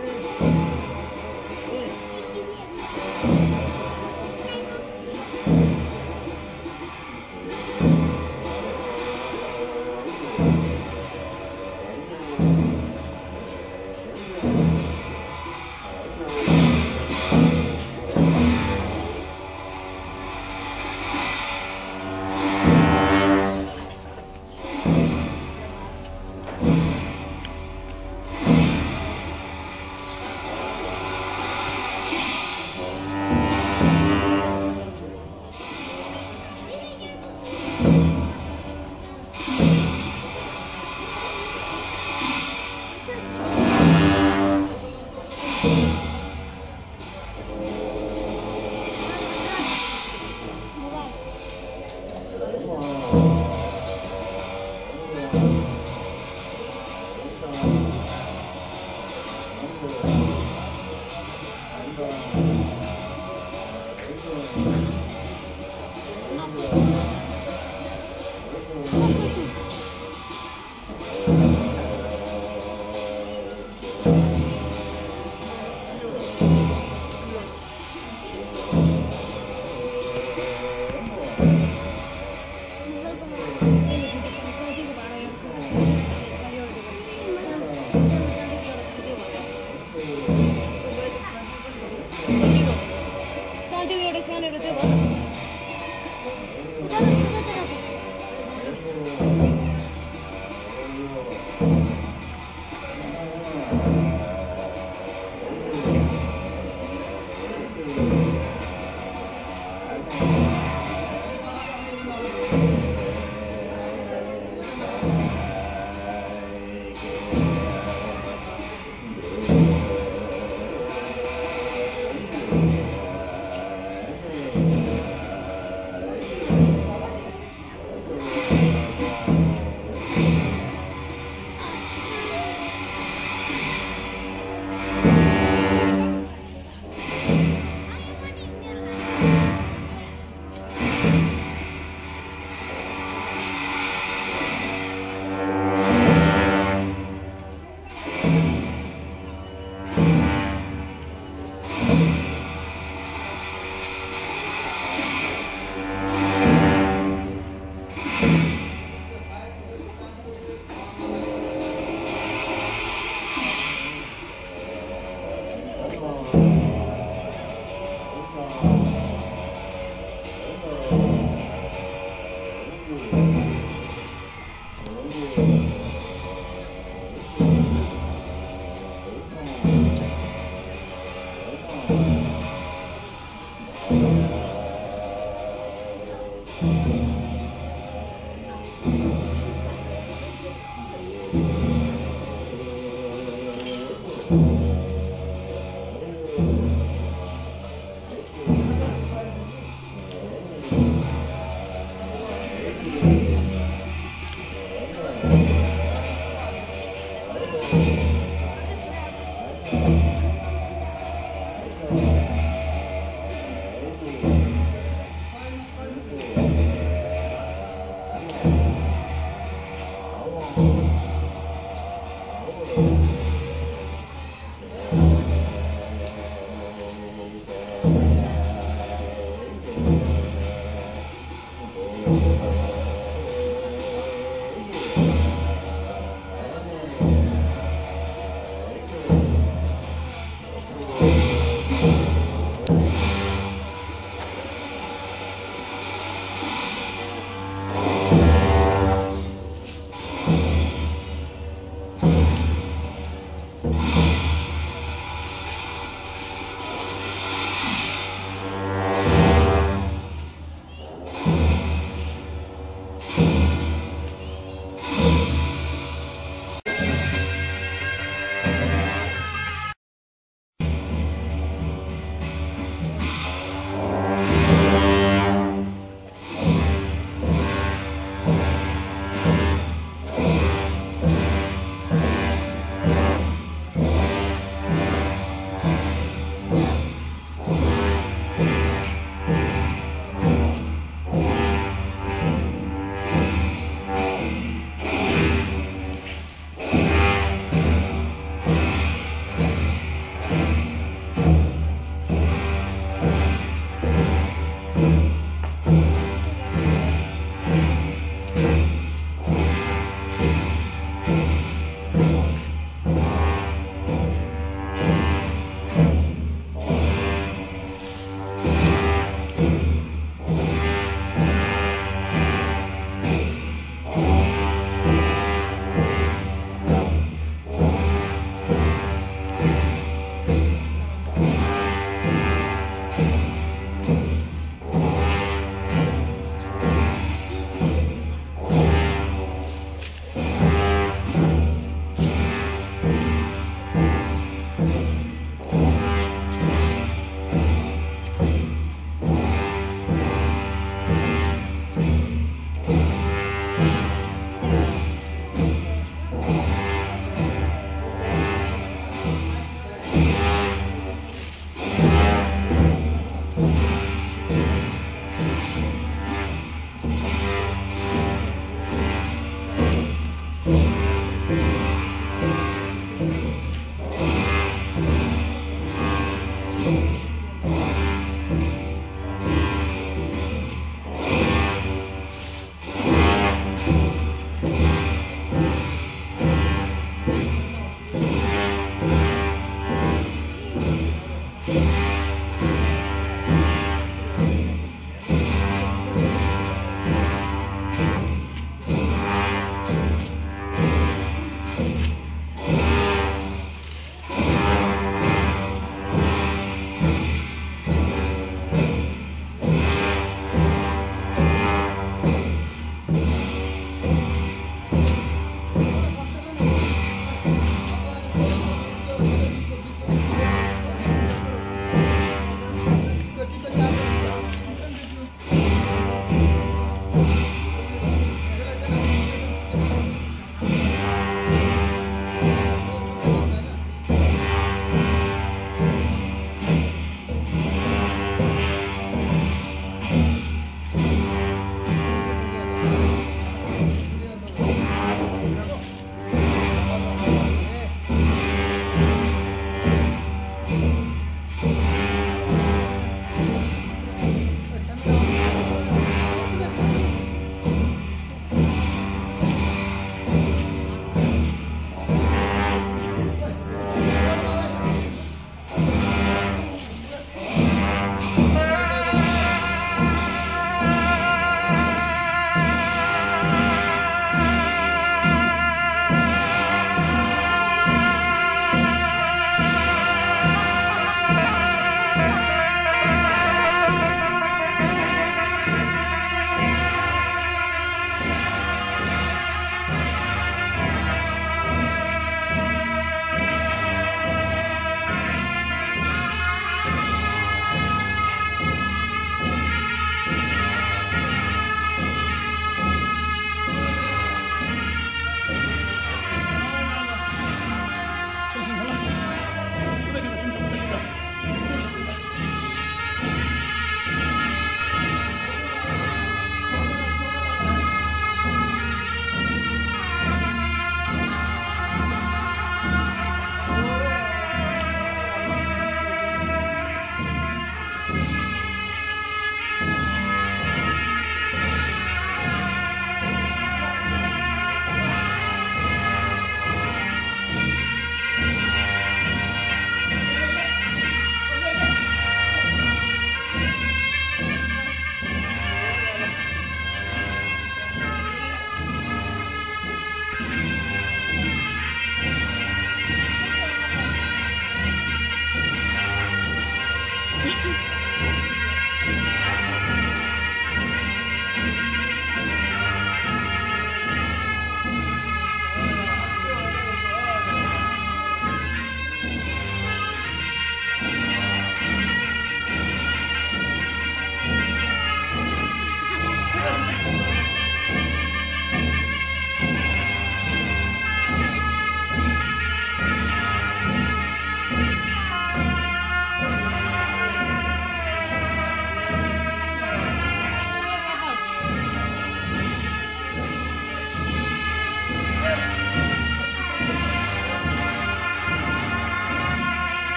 Mm. 죠? काँटी Thank